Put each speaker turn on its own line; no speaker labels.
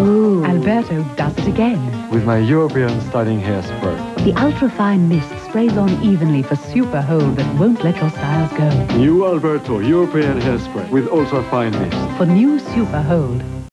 Alberto does again.
With my European styling hairspray.
The ultra-fine mist sprays on evenly for super hold that won't let your styles go.
New Alberto European hairspray with ultra fine mist.
For new super hold,